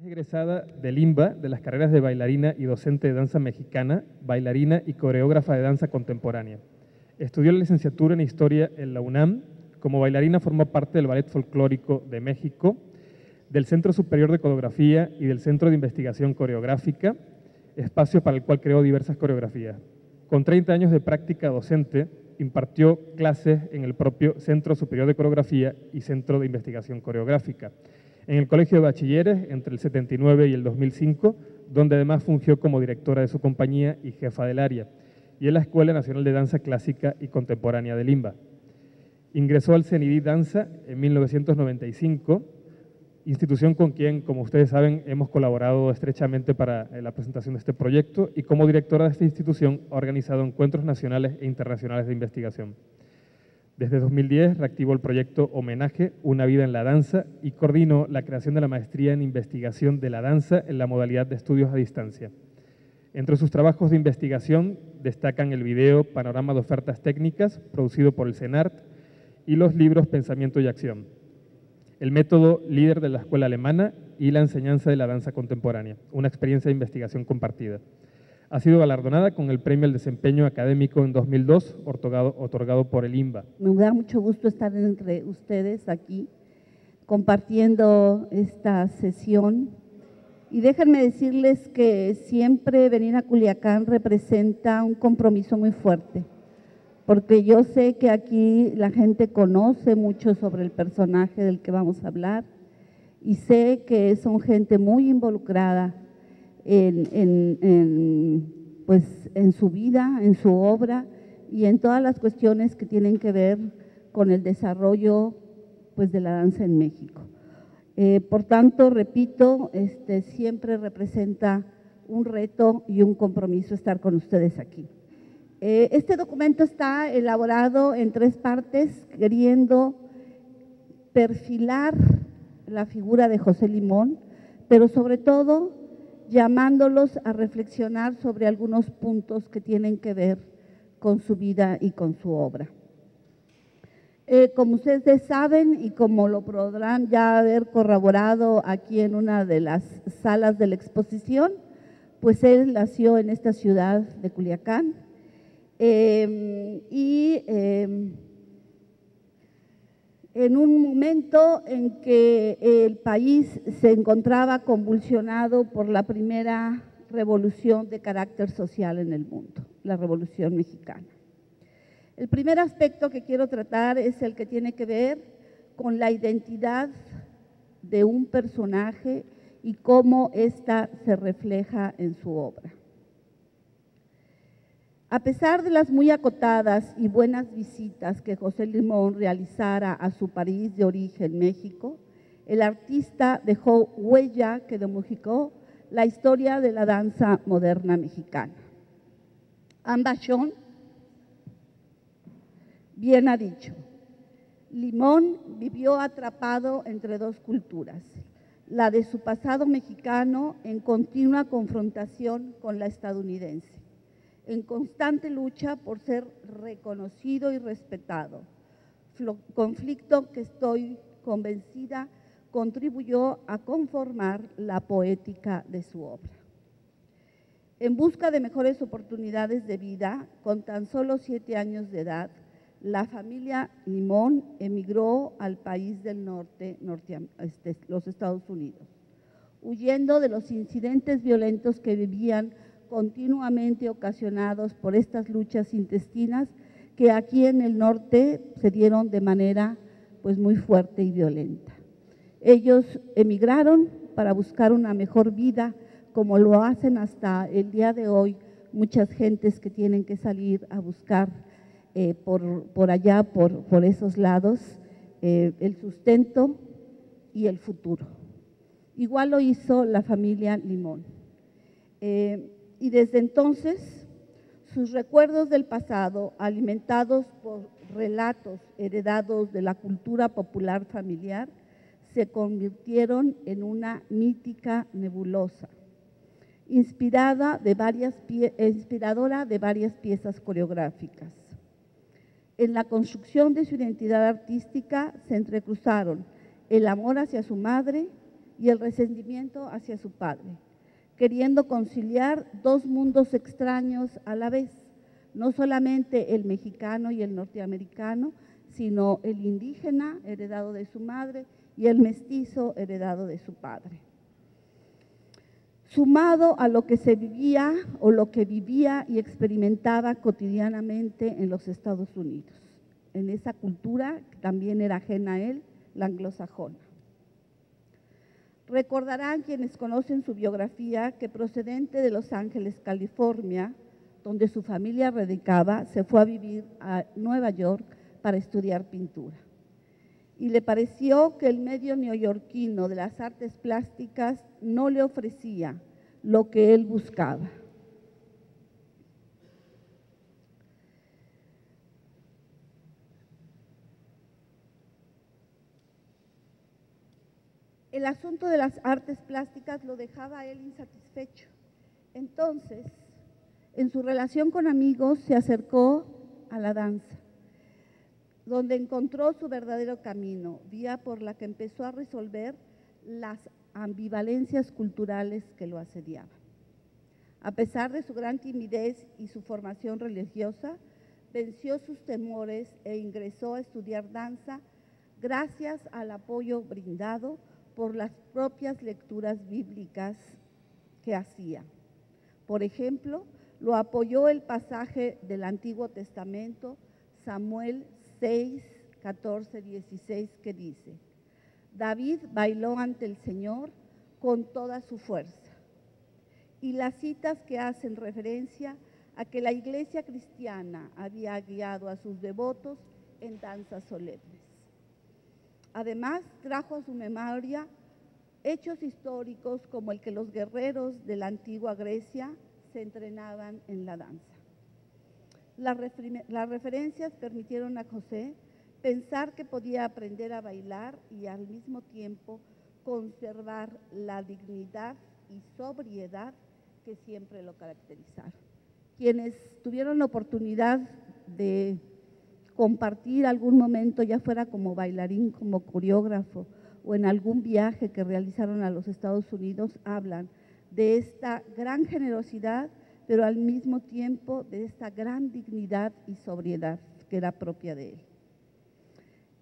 Es egresada del IMBA de las carreras de bailarina y docente de danza mexicana, bailarina y coreógrafa de danza contemporánea. Estudió la licenciatura en Historia en la UNAM. Como bailarina formó parte del Ballet Folclórico de México, del Centro Superior de Coreografía y del Centro de Investigación Coreográfica, espacio para el cual creó diversas coreografías. Con 30 años de práctica docente, impartió clases en el propio Centro Superior de Coreografía y Centro de Investigación Coreográfica, en el Colegio de Bachilleres entre el 79 y el 2005, donde además fungió como directora de su compañía y jefa del área, y en la Escuela Nacional de Danza Clásica y Contemporánea de Limba. Ingresó al CENIDI Danza en 1995, institución con quien, como ustedes saben, hemos colaborado estrechamente para eh, la presentación de este proyecto y como directora de esta institución ha organizado encuentros nacionales e internacionales de investigación. Desde 2010 reactivó el proyecto Homenaje, Una vida en la danza y coordinó la creación de la maestría en investigación de la danza en la modalidad de estudios a distancia. Entre sus trabajos de investigación destacan el video Panorama de Ofertas Técnicas, producido por el CENART, y los libros Pensamiento y Acción, el método líder de la escuela alemana y la enseñanza de la danza contemporánea, una experiencia de investigación compartida. Ha sido galardonada con el Premio al Desempeño Académico en 2002, otorgado, otorgado por el IMBA. Me da mucho gusto estar entre ustedes aquí compartiendo esta sesión. Y déjenme decirles que siempre venir a Culiacán representa un compromiso muy fuerte, porque yo sé que aquí la gente conoce mucho sobre el personaje del que vamos a hablar y sé que son gente muy involucrada en, pues, en su vida, en su obra y en todas las cuestiones que tienen que ver con el desarrollo pues, de la danza en México. Eh, por tanto, repito, este, siempre representa un reto y un compromiso estar con ustedes aquí. Eh, este documento está elaborado en tres partes, queriendo perfilar la figura de José Limón, pero sobre todo llamándolos a reflexionar sobre algunos puntos que tienen que ver con su vida y con su obra. Eh, como ustedes saben y como lo podrán ya haber corroborado aquí en una de las salas de la exposición, pues él nació en esta ciudad de Culiacán eh, y eh, en un momento en que el país se encontraba convulsionado por la primera revolución de carácter social en el mundo, la revolución mexicana. El primer aspecto que quiero tratar es el que tiene que ver con la identidad de un personaje y cómo ésta se refleja en su obra. A pesar de las muy acotadas y buenas visitas que José Limón realizara a su país de origen, México, el artista dejó huella que demujió la historia de la danza moderna mexicana. Ambachón bien ha dicho, Limón vivió atrapado entre dos culturas, la de su pasado mexicano en continua confrontación con la estadounidense en constante lucha por ser reconocido y respetado. Conflicto que estoy convencida contribuyó a conformar la poética de su obra. En busca de mejores oportunidades de vida, con tan solo siete años de edad, la familia Limón emigró al país del norte, este, los Estados Unidos, huyendo de los incidentes violentos que vivían continuamente ocasionados por estas luchas intestinas que aquí en el norte se dieron de manera pues muy fuerte y violenta. Ellos emigraron para buscar una mejor vida, como lo hacen hasta el día de hoy muchas gentes que tienen que salir a buscar eh, por, allá, por, por esos lados, eh, el sustento y el futuro. Igual lo hizo la familia Limón. Eh, y desde entonces sus recuerdos del pasado, alimentados por relatos heredados de la cultura popular familiar, se convirtieron en una mítica nebulosa, inspirada de varias inspiradora de varias piezas coreográficas. En la construcción de su identidad artística se entrecruzaron el amor hacia su madre y el resentimiento hacia su padre, queriendo conciliar dos mundos extraños a la vez, no solamente el mexicano y el norteamericano, sino el indígena heredado de su madre y el mestizo heredado de su padre. Sumado a lo que se vivía o lo que vivía y experimentaba cotidianamente en los Estados Unidos, en esa cultura que también era ajena a él, la anglosajona. Recordarán quienes conocen su biografía que procedente de Los Ángeles, California, donde su familia radicaba, se fue a vivir a Nueva York para estudiar pintura. Y le pareció que el medio neoyorquino de las artes plásticas no le ofrecía lo que él buscaba. El asunto de las artes plásticas lo dejaba a él insatisfecho. Entonces, en su relación con amigos, se acercó a la danza, donde encontró su verdadero camino, vía por la que empezó a resolver las ambivalencias culturales que lo asediaban. A pesar de su gran timidez y su formación religiosa, venció sus temores e ingresó a estudiar danza gracias al apoyo brindado por las propias lecturas bíblicas que hacía. Por ejemplo, lo apoyó el pasaje del Antiguo Testamento, Samuel 6, 14, 16, que dice, David bailó ante el Señor con toda su fuerza. Y las citas que hacen referencia a que la iglesia cristiana había guiado a sus devotos en danzas solemnes. Además, trajo a su memoria hechos históricos como el que los guerreros de la antigua Grecia se entrenaban en la danza. Las, referencias permitieron a José pensar que podía aprender a bailar y al mismo tiempo conservar la dignidad y sobriedad que siempre lo caracterizaron. Quienes tuvieron la oportunidad de compartir algún momento, ya fuera como bailarín, como coreógrafo o en algún viaje que realizaron a los Estados Unidos, hablan de esta gran generosidad, pero al mismo tiempo de esta gran dignidad y sobriedad que era propia de él.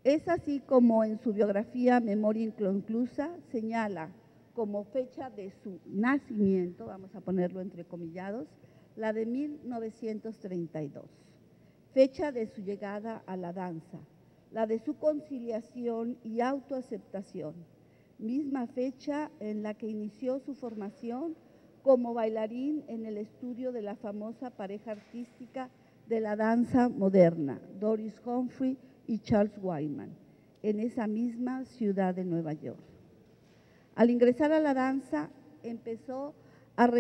Es así como en su biografía Memoria Inconclusa señala como fecha de su nacimiento, vamos a ponerlo entre comillados, la de 1932 fecha de su llegada a la danza, la de su conciliación y autoaceptación, misma fecha en la que inició su formación como bailarín en el estudio de la famosa pareja artística de la danza moderna, Doris Humphrey y Charles Wyman, en esa misma ciudad de Nueva York. Al ingresar a la danza, empezó a,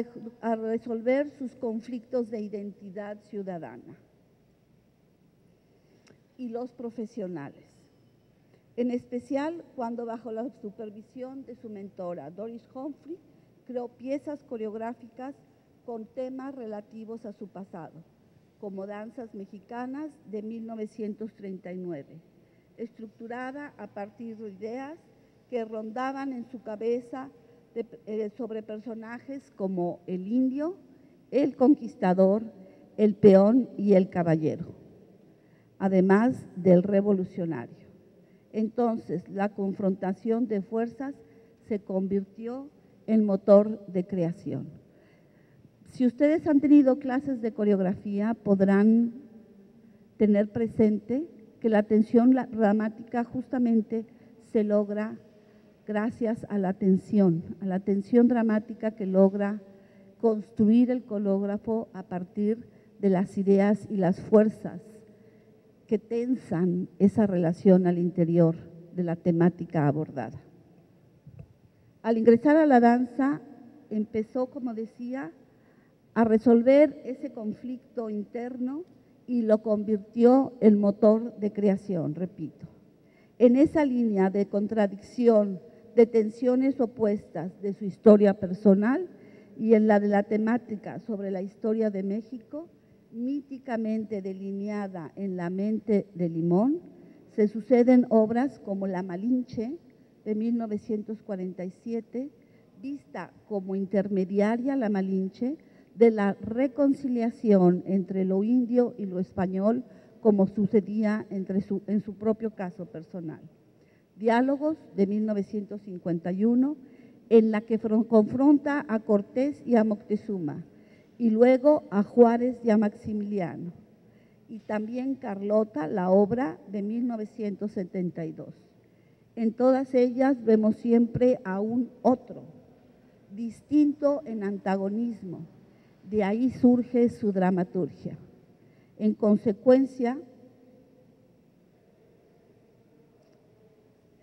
a resolver sus conflictos de identidad ciudadana y los profesionales. En especial cuando bajo la supervisión de su mentora, Doris Humphrey, creó piezas coreográficas con temas relativos a su pasado, como Danzas Mexicanas de 1939, estructurada a partir de ideas que rondaban en su cabeza eh, sobre personajes como el indio, el conquistador, el peón y el caballero además del revolucionario. Entonces, la confrontación de fuerzas se convirtió en motor de creación. Si ustedes han tenido clases de coreografía, podrán tener presente que la tensión dramática justamente se logra gracias a la tensión, a la tensión dramática que logra construir el coreógrafo a partir de las ideas y las fuerzas que tensan esa relación al interior de la temática abordada. Al ingresar a la danza, empezó, como decía, a resolver ese conflicto interno y lo convirtió en motor de creación, repito. En esa línea de contradicción, de tensiones opuestas de su historia personal y en la de la temática sobre la historia de México, míticamente delineada en la mente de Limón, se suceden obras como La Malinche de 1947, vista como intermediaria la Malinche de la reconciliación entre lo indio y lo español, como sucedía en su propio caso personal. Diálogos de 1951, en la que confronta a Cortés y a Moctezuma, y luego a Juárez y a Maximiliano. Y también Carlota, la obra de 1972. En todas ellas vemos siempre a un otro, distinto en antagonismo. De ahí surge su dramaturgia. En consecuencia,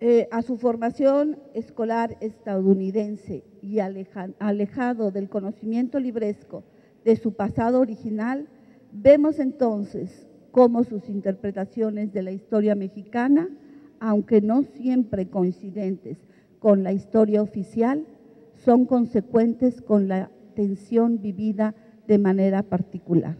eh, a su formación escolar estadounidense y alejado del conocimiento libresco de su pasado original, vemos entonces cómo sus interpretaciones de la historia mexicana, aunque no siempre coincidentes con la historia oficial, son consecuentes con la tensión vivida de manera particular.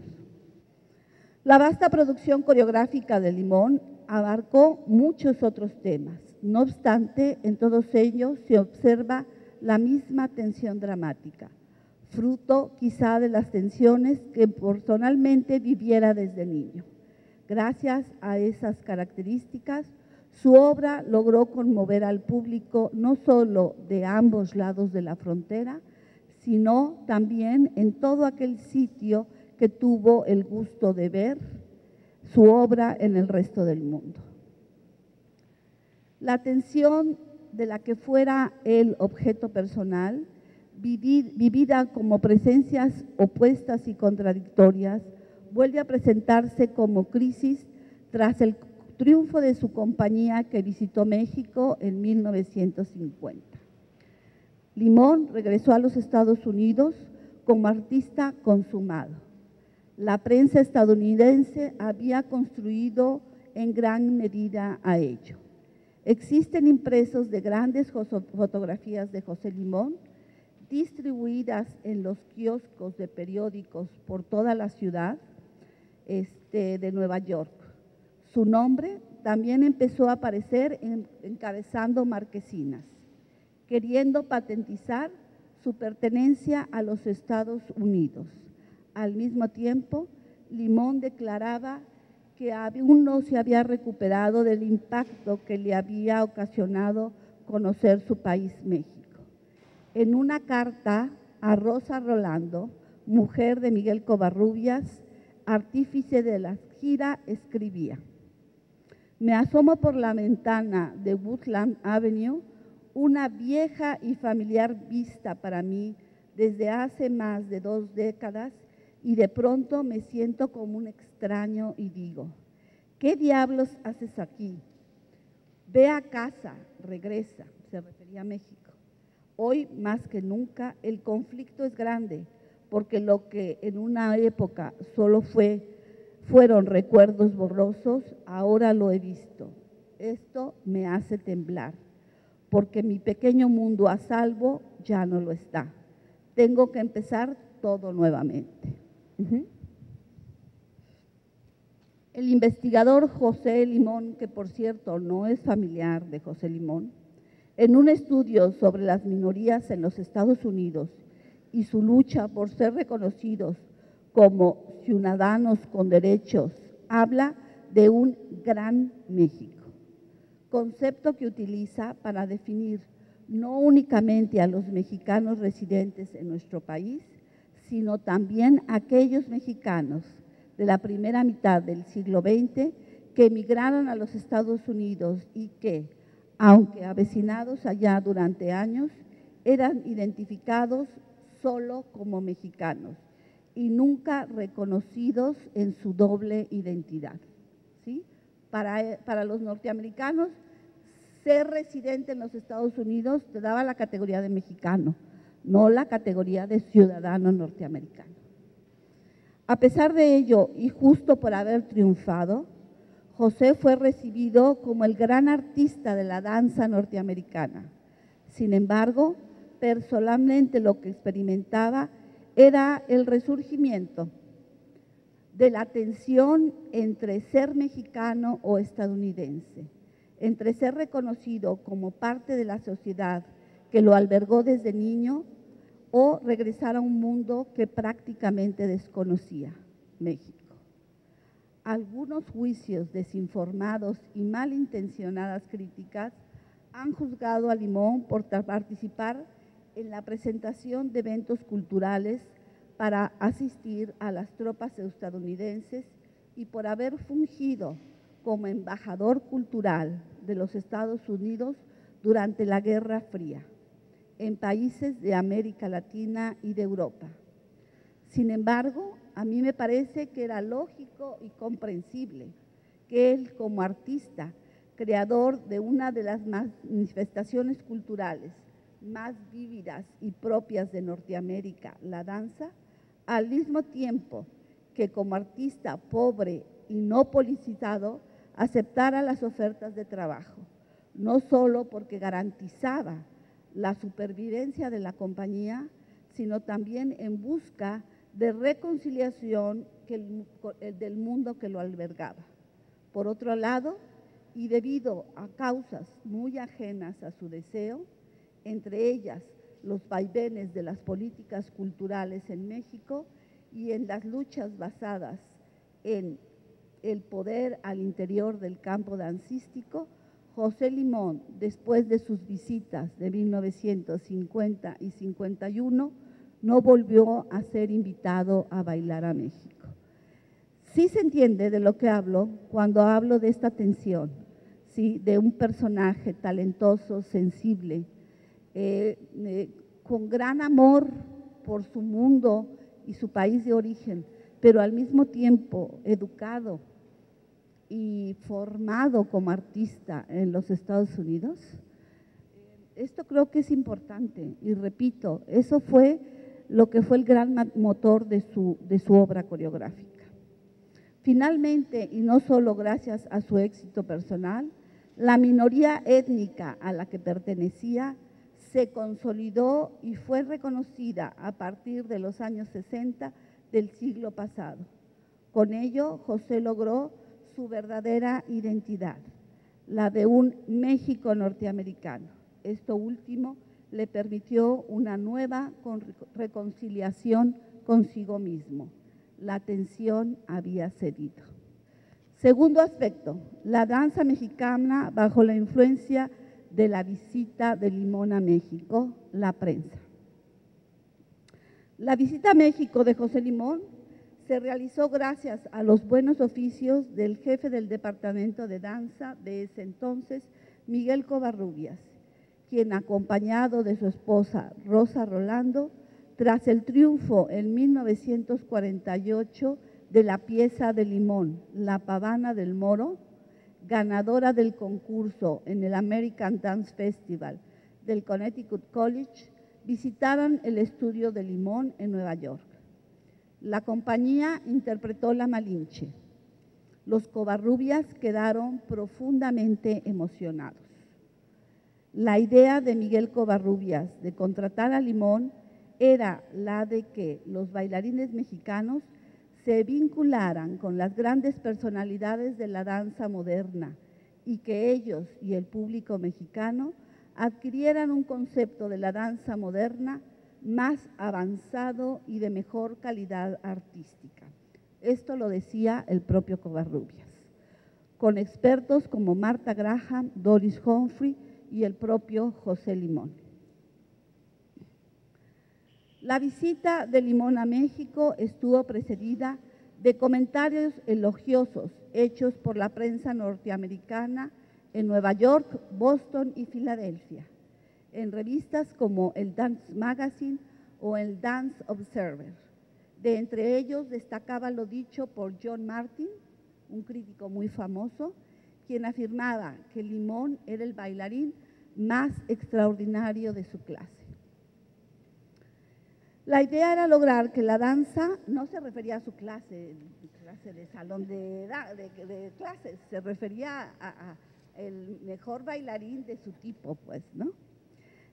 La vasta producción coreográfica de Limón abarcó muchos otros temas. No obstante, en todos ellos se observa la misma tensión dramática, fruto quizá de las tensiones que personalmente viviera desde niño. Gracias a esas características, su obra logró conmover al público no solo de ambos lados de la frontera, sino también en todo aquel sitio que tuvo el gusto de ver su obra en el resto del mundo. La atención de la que fuera el objeto personal, vivida como presencias opuestas y contradictorias, vuelve a presentarse como crisis tras el triunfo de su compañía que visitó México en 1950. Limón regresó a los Estados Unidos como artista consumado la prensa estadounidense había construido en gran medida a ello. Existen impresos de grandes fotografías de José Limón, distribuidas en los kioscos de periódicos por toda la ciudad este, de Nueva York. Su nombre también empezó a aparecer encabezando marquesinas, queriendo patentizar su pertenencia a los Estados Unidos. Al mismo tiempo, Limón declaraba que aún no se había recuperado del impacto que le había ocasionado conocer su país México. En una carta a Rosa Rolando, mujer de Miguel Covarrubias, artífice de la gira, escribía, me asomo por la ventana de Woodland Avenue, una vieja y familiar vista para mí desde hace más de dos décadas y de pronto me siento como un extraño y digo, ¿qué diablos haces aquí? Ve a casa, regresa, se refería a México. Hoy más que nunca el conflicto es grande, porque lo que en una época solo fue, fueron recuerdos borrosos, ahora lo he visto. Esto me hace temblar, porque mi pequeño mundo a salvo ya no lo está. Tengo que empezar todo nuevamente. El investigador José Limón, que por cierto no es familiar de José Limón, en un estudio sobre las minorías en los Estados Unidos y su lucha por ser reconocidos como ciudadanos con derechos, habla de un gran México, concepto que utiliza para definir no únicamente a los mexicanos residentes en nuestro país, sino también aquellos mexicanos de la primera mitad del siglo XX que emigraron a los Estados Unidos y que, aunque avecinados allá durante años, eran identificados solo como mexicanos y nunca reconocidos en su doble identidad. ¿sí? Para, para los norteamericanos, ser residente en los Estados Unidos te daba la categoría de mexicano no la categoría de ciudadano norteamericano. A pesar de ello, y justo por haber triunfado, José fue recibido como el gran artista de la danza norteamericana. Sin embargo, personalmente lo que experimentaba era el resurgimiento de la tensión entre ser mexicano o estadounidense. entre ser reconocido como parte de la sociedad que lo albergó desde niño o regresar a un mundo que prácticamente desconocía, México. Algunos juicios desinformados y malintencionadas críticas han juzgado a Limón por participar en la presentación de eventos culturales para asistir a las tropas estadounidenses y por haber fungido como embajador cultural de los Estados Unidos durante la Guerra Fría en países de América Latina y de Europa. Sin embargo, a mí me parece que era lógico y comprensible que él como artista, creador de una de las manifestaciones culturales más vívidas y propias de Norteamérica, la danza, al mismo tiempo que como artista pobre y no policitado, aceptara las ofertas de trabajo, no solo porque garantizaba la supervivencia de la compañía, sino también en busca de reconciliación del mundo que lo albergaba. Por otro lado, y debido a causas muy ajenas a su deseo, entre ellas los vaivenes de las políticas culturales en México y en las luchas basadas en el poder al interior del campo dancístico, José Limón, después de sus visitas de 1950 y 51, no volvió a ser invitado a bailar a México. Sí se entiende de lo que hablo cuando hablo de esta tensión, ¿sí? de un personaje talentoso, sensible, eh, eh, con gran amor por su mundo y su país de origen, pero al mismo tiempo educado, y formado como artista en los Estados Unidos. Esto creo que es importante y repito, eso fue lo que fue el gran motor de su, de su obra coreográfica. Finalmente, y no solo gracias a su éxito personal, la minoría étnica a la que pertenecía se consolidó y fue reconocida a partir de los años 60 del siglo pasado. Con ello, José logró su verdadera identidad, la de un México norteamericano. Esto último le permitió una nueva reconciliación consigo mismo. La tensión había cedido. Segundo aspecto, la danza mexicana bajo la influencia de la visita de Limón a México, la prensa. La visita a México de José Limón se realizó gracias a los buenos oficios del jefe del departamento de danza de ese entonces, Miguel Covarrubias, quien acompañado de su esposa Rosa Rolando, tras el triunfo en 1948 de la pieza de Limón, La Pavana del Moro, ganadora del concurso en el American Dance Festival del Connecticut College, visitaron el estudio de Limón en Nueva York. La compañía interpretó La Malinche. Los Covarrubias quedaron profundamente emocionados. La idea de Miguel Covarrubias de contratar a Limón era la de que los bailarines mexicanos se vincularan con las grandes personalidades de la danza moderna y que ellos y el público mexicano adquirieran un concepto de la danza moderna más avanzado y de mejor calidad artística. Esto lo decía el propio Covarrubias, con expertos como Marta Graham, Doris Humphrey y el propio José Limón. La visita de Limón a México estuvo precedida de comentarios elogiosos hechos por la prensa norteamericana en Nueva York, Boston y Filadelfia en revistas como el Dance Magazine o el Dance Observer. De entre ellos destacaba lo dicho por John Martin, un crítico muy famoso, quien afirmaba que Limón era el bailarín más extraordinario de su clase. La idea era lograr que la danza no se refería a su clase, clase de salón de, de, clases, se refería a, a, el mejor bailarín de su tipo, pues, ¿no?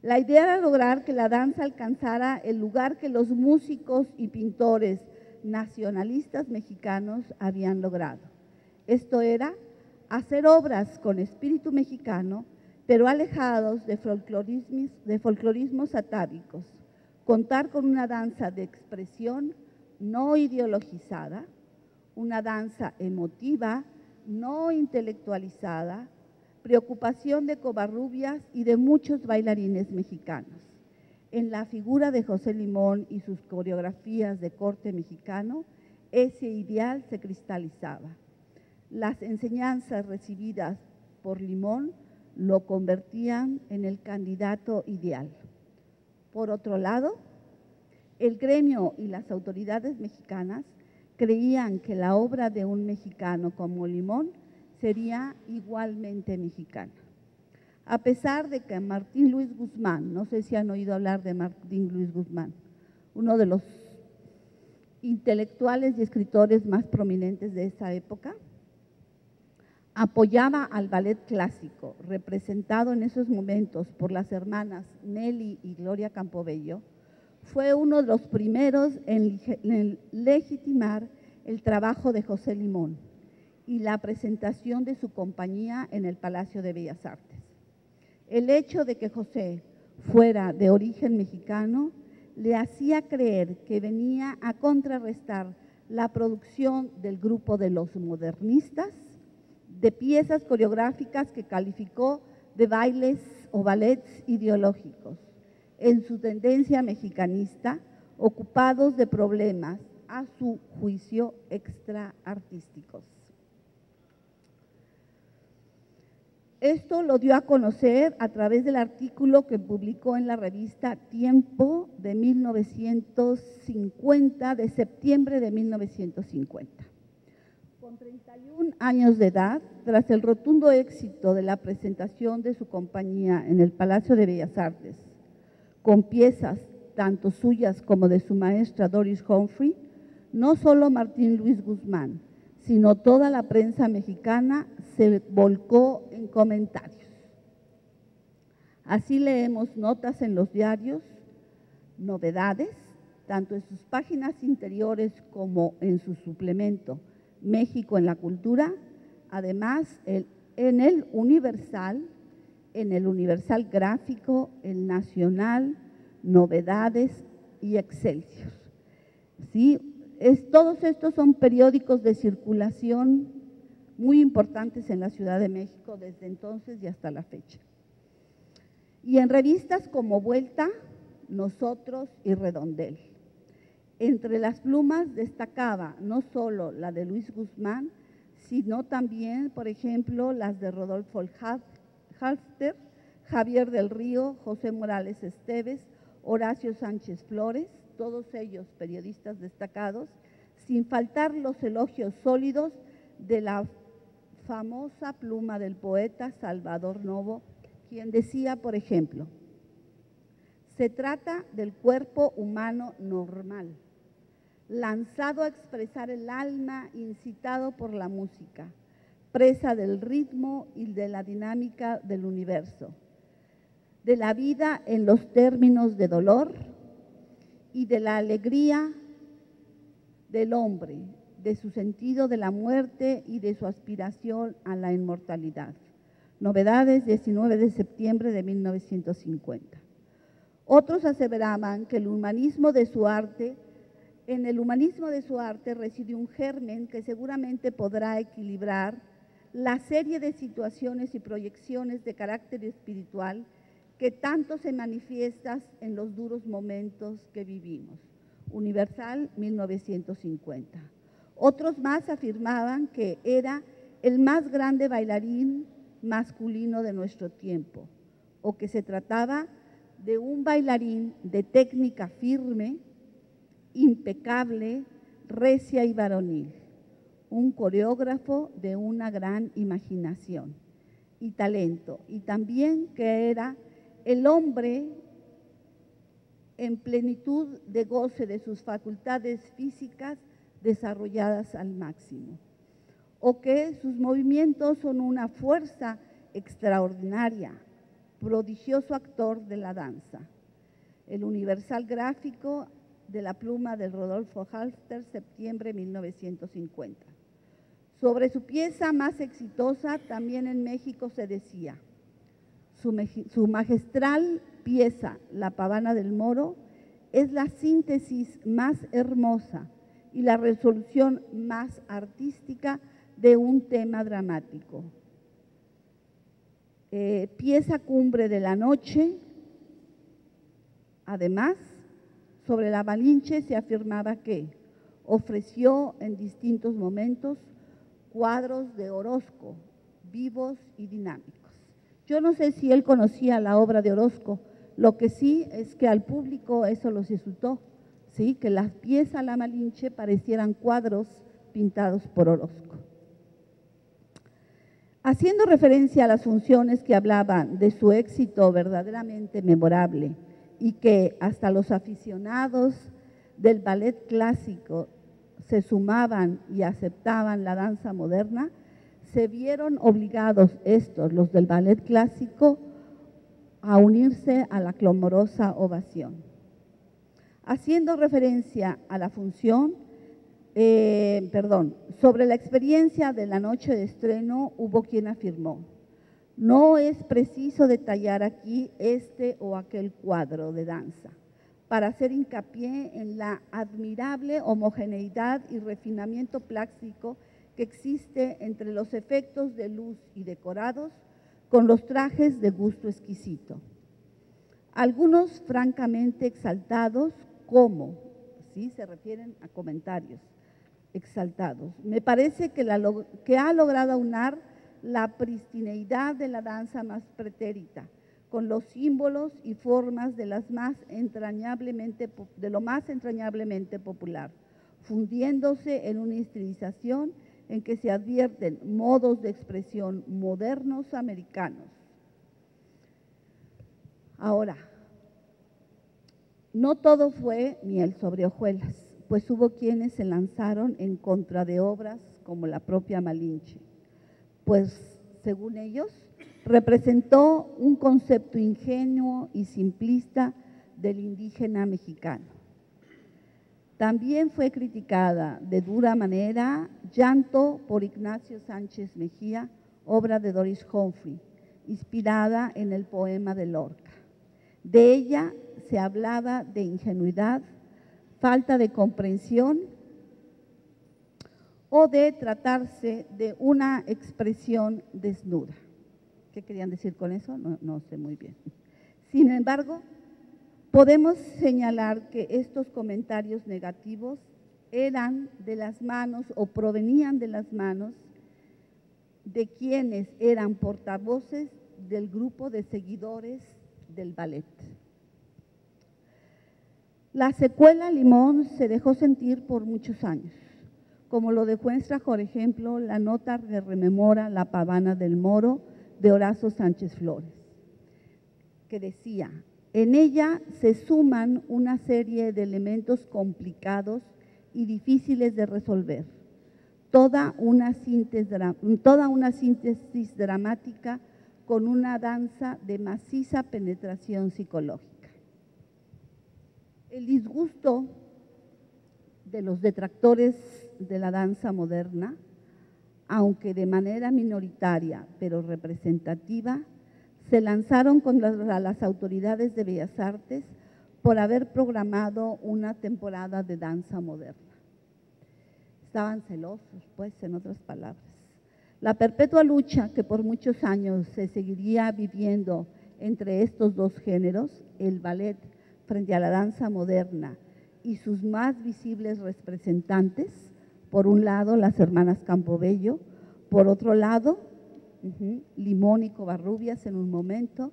La idea era lograr que la danza alcanzara el lugar que los músicos y pintores nacionalistas mexicanos habían logrado. Esto era hacer obras con espíritu mexicano, pero alejados de folclorismos, de atávicos, contar con una danza de expresión no ideologizada, una danza emotiva, no intelectualizada, preocupación de Covarrubias y de muchos bailarines mexicanos. En la figura de José Limón y sus coreografías de corte mexicano, ese ideal se cristalizaba. Las enseñanzas recibidas por Limón lo convertían en el candidato ideal. Por otro lado, el gremio y las autoridades mexicanas creían que la obra de un mexicano como Limón sería igualmente mexicana. A pesar de que Martín Luis Guzmán, no sé si han oído hablar de Martín Luis Guzmán, uno de los intelectuales y escritores más prominentes de esa época, apoyaba al ballet clásico, representado en esos momentos por las hermanas Nelly y Gloria Campobello, fue uno de los primeros en, legitimar el trabajo de José Limón y la presentación de su compañía en el Palacio de Bellas Artes. El hecho de que José fuera de origen mexicano le hacía creer que venía a contrarrestar la producción del grupo de los modernistas de piezas coreográficas que calificó de bailes o ballets ideológicos en su tendencia mexicanista, ocupados de problemas a su juicio extraartísticos. Esto lo dio a conocer a través del artículo que publicó en la revista Tiempo de 1950, de septiembre de 1950. Con 31 años de edad, tras el rotundo éxito de la presentación de su compañía en el Palacio de Bellas Artes, con piezas tanto suyas como de su maestra Doris Humphrey, no solo Martín Luis Guzmán, sino toda la prensa mexicana se volcó en comentarios. Así leemos notas en los diarios, novedades, tanto en sus páginas interiores como en su suplemento México en la Cultura, además en el Universal en el Universal Gráfico, el Nacional, Novedades y Excelsior. ¿Sí? Todos estos son periódicos de circulación muy importantes en la Ciudad de México desde entonces y hasta la fecha. Y en revistas como Vuelta, Nosotros y Redondel. Entre las plumas destacaba no solo la de Luis Guzmán, sino también, por ejemplo, las de Rodolfo Halster, Javier del Río, José Morales Esteves, Horacio Sánchez Flores, todos ellos periodistas destacados, sin faltar los elogios sólidos de la famosa pluma del poeta Salvador Novo, quien decía, por ejemplo, se trata del cuerpo humano normal, lanzado a expresar el alma, incitado por la música presa del ritmo y de la dinámica del universo, de la vida en los términos de dolor y de la alegría del hombre, de su sentido de la muerte y de su aspiración a la inmortalidad. Novedades 19 de septiembre de 1950. Otros aseveraban que el humanismo de su arte, en el humanismo de su arte reside un germen que seguramente podrá equilibrar la serie de situaciones y proyecciones de carácter espiritual que tanto se manifiestan en los duros momentos que vivimos. Universal 1950. Otros más afirmaban que era el más grande bailarín masculino de nuestro tiempo, o que se trataba de un bailarín de técnica firme, impecable, recia y varonil. Un coreógrafo de una gran imaginación y talento, y también que era el hombre en plenitud de goce de sus facultades físicas desarrolladas al máximo, o que sus movimientos son una fuerza extraordinaria, prodigioso actor de la danza. El Universal Gráfico de la pluma del Rodolfo Halster, septiembre de 1950. Sobre su pieza más exitosa, también en México se decía, su, magistral pieza, La Pavana del Moro, es la síntesis más hermosa y la resolución más artística de un tema dramático. Eh, pieza cumbre de la noche, además, sobre la Malinche se afirmaba que ofreció en distintos momentos cuadros de Orozco, vivos y dinámicos. Yo no sé si él conocía la obra de Orozco, lo que sí es que al público eso los insultó, ¿sí? que las piezas La Malinche parecieran cuadros pintados por Orozco. Haciendo referencia a las funciones que hablaban de su éxito verdaderamente memorable y que hasta los aficionados del ballet clásico se sumaban y aceptaban la danza moderna, se vieron obligados estos, los del ballet clásico, a unirse a la clamorosa ovación. Haciendo referencia a la función, eh, perdón, sobre la experiencia de la noche de estreno, hubo quien afirmó, no es preciso detallar aquí este o aquel cuadro de danza para hacer hincapié en la admirable homogeneidad y refinamiento plástico que existe entre los efectos de luz y decorados con los trajes de gusto exquisito. Algunos francamente exaltados, como, ¿sí? se refieren a comentarios exaltados. Me parece que, que ha logrado aunar la pristineidad de la danza más pretérita, con los símbolos y formas de, las más entrañablemente, de lo más entrañablemente popular, fundiéndose en una estilización en que se advierten modos de expresión modernos americanos. Ahora, no todo fue miel sobre hojuelas, pues hubo quienes se lanzaron en contra de obras como la propia Malinche, pues según ellos representó un concepto ingenuo y simplista del indígena mexicano. También fue criticada de dura manera Llanto por Ignacio Sánchez Mejía, obra de Doris Humphrey, inspirada en el poema de Lorca. De ella se hablaba de ingenuidad, falta de comprensión o de tratarse de una expresión desnuda. ¿Qué querían decir con eso? No, sé muy bien. Sin embargo, Podemos señalar que estos comentarios negativos eran de las manos o provenían de las manos de quienes eran portavoces del grupo de seguidores del ballet. La secuela Limón se dejó sentir por muchos años, como lo demuestra, por ejemplo, la nota que rememora La pavana del moro de Horacio Sánchez Flores, que decía, en ella se suman una serie de elementos complicados y difíciles de resolver. Toda una, síntesis, toda una síntesis dramática con una danza de maciza penetración psicológica. El disgusto de los detractores de la danza moderna, aunque de manera minoritaria pero representativa, se lanzaron contra las autoridades de Bellas Artes por haber programado una temporada de danza moderna. Estaban celosos, pues, en otras palabras. La perpetua lucha que por muchos años se seguiría viviendo entre estos dos géneros, el ballet frente a la danza moderna y sus más visibles representantes, por un lado las hermanas Campobello, por otro lado Limón y Covarrubias en un momento,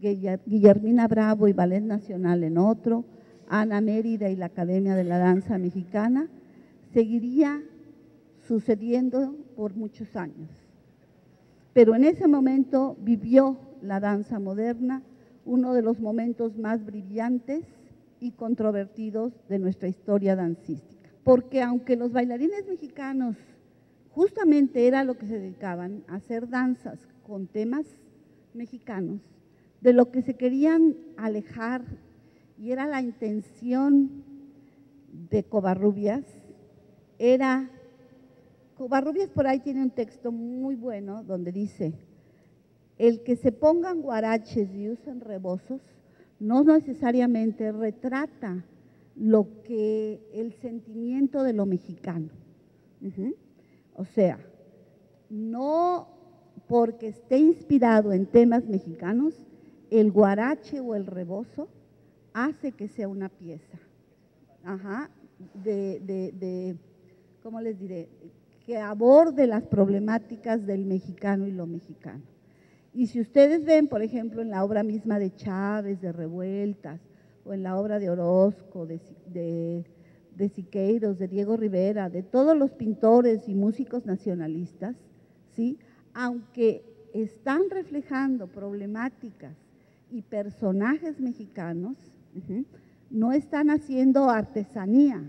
Guillermina Bravo y Ballet Nacional en otro, Ana Mérida y la Academia de la Danza Mexicana, seguiría sucediendo por muchos años. Pero en ese momento vivió la danza moderna uno de los momentos más brillantes y controvertidos de nuestra historia dancística. Porque aunque los bailarines mexicanos justamente era lo que se dedicaban, a hacer danzas con temas mexicanos, de lo que se querían alejar, y era la intención de Covarrubias, era Covarrubias por ahí tiene un texto muy bueno donde dice, el que se pongan guaraches y usen rebozos no necesariamente retrata lo que el sentimiento de lo mexicano. O sea, no porque esté inspirado en temas mexicanos, el guarache o el rebozo hace que sea una pieza. Ajá, de, de, de ¿cómo les diré? Que aborde las problemáticas del mexicano y lo mexicano. Y si ustedes ven, por ejemplo, en la obra misma de Chávez, de Revueltas, o en la obra de Orozco, de, de, Siqueiros, de Diego Rivera, de todos los pintores y músicos nacionalistas, ¿sí? aunque están reflejando problemáticas y personajes mexicanos, no están haciendo artesanía.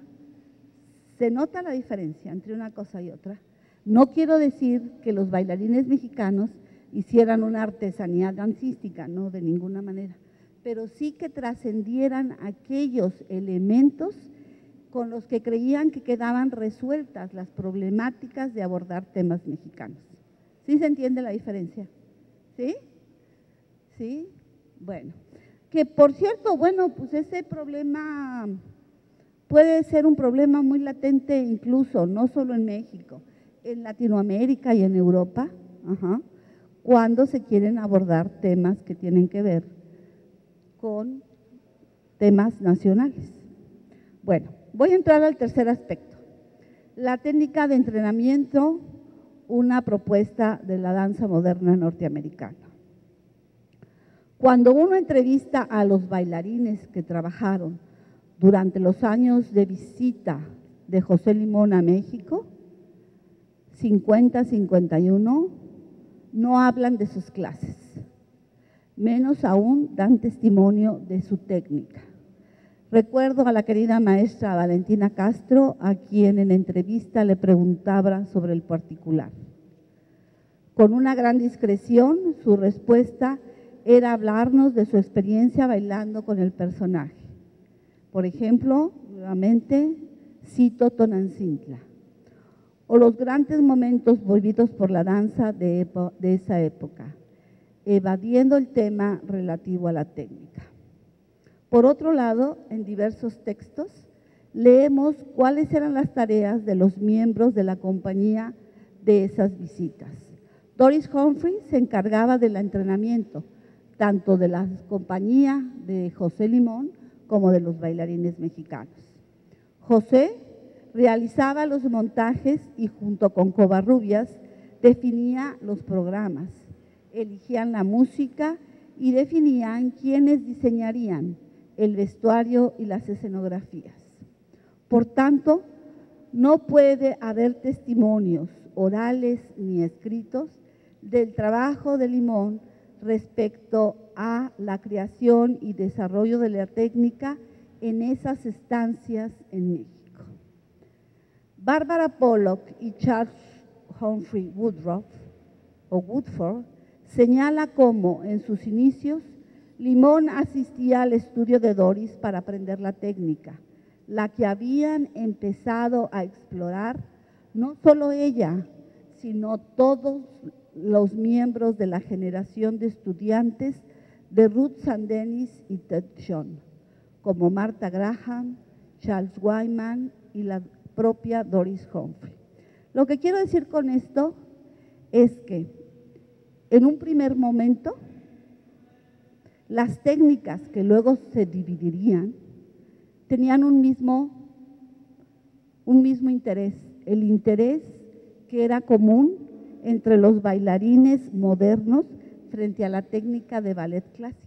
Se nota la diferencia entre una cosa y otra. No quiero decir que los bailarines mexicanos hicieran una artesanía dancística, no, de ninguna manera, pero sí que trascendieran aquellos elementos con los que creían que quedaban resueltas las problemáticas de abordar temas mexicanos. ¿Sí se entiende la diferencia? ¿Sí? ¿Sí? Bueno, que por cierto, bueno, pues ese problema puede ser un problema muy latente incluso, no solo en México, en Latinoamérica y en Europa, cuando se quieren abordar temas que tienen que ver con temas nacionales. Bueno, voy a entrar al tercer aspecto. La técnica de entrenamiento, una propuesta de la danza moderna norteamericana. Cuando uno entrevista a los bailarines que trabajaron durante los años de visita de José Limón a México, 50-51, no hablan de sus clases, menos aún dan testimonio de su técnica. Recuerdo a la querida maestra Valentina Castro, a quien en entrevista le preguntaba sobre el particular. Con una gran discreción, su respuesta era hablarnos de su experiencia bailando con el personaje. Por ejemplo, nuevamente cito Tonancintla, o los grandes momentos volvidos por la danza de, de esa época, evadiendo el tema relativo a la técnica. Por otro lado, en diversos textos, leemos cuáles eran las tareas de los miembros de la compañía de esas visitas. Doris Humphrey se encargaba del entrenamiento, tanto de la compañía de José Limón como de los bailarines mexicanos. José realizaba los montajes y junto con Covarrubias definía los programas, eligían la música y definían quiénes diseñarían el vestuario y las escenografías. Por tanto, no puede haber testimonios orales ni escritos del trabajo de Limón respecto a la creación y desarrollo de la técnica en esas estancias en México. Bárbara Pollock y Charles Humphrey Woodruff o Woodford señala cómo en sus inicios Limón asistía al estudio de Doris para aprender la técnica, la que habían empezado a explorar no solo ella, sino todos los miembros de la generación de estudiantes de Ruth Sandenis y Ted John, como Martha Graham, Charles Wyman y la propia Doris Humphrey. Lo que quiero decir con esto es que en un primer momento las técnicas que luego se dividirían tenían un mismo, un mismo interés, el interés que era común entre los bailarines modernos frente a la técnica de ballet clásico.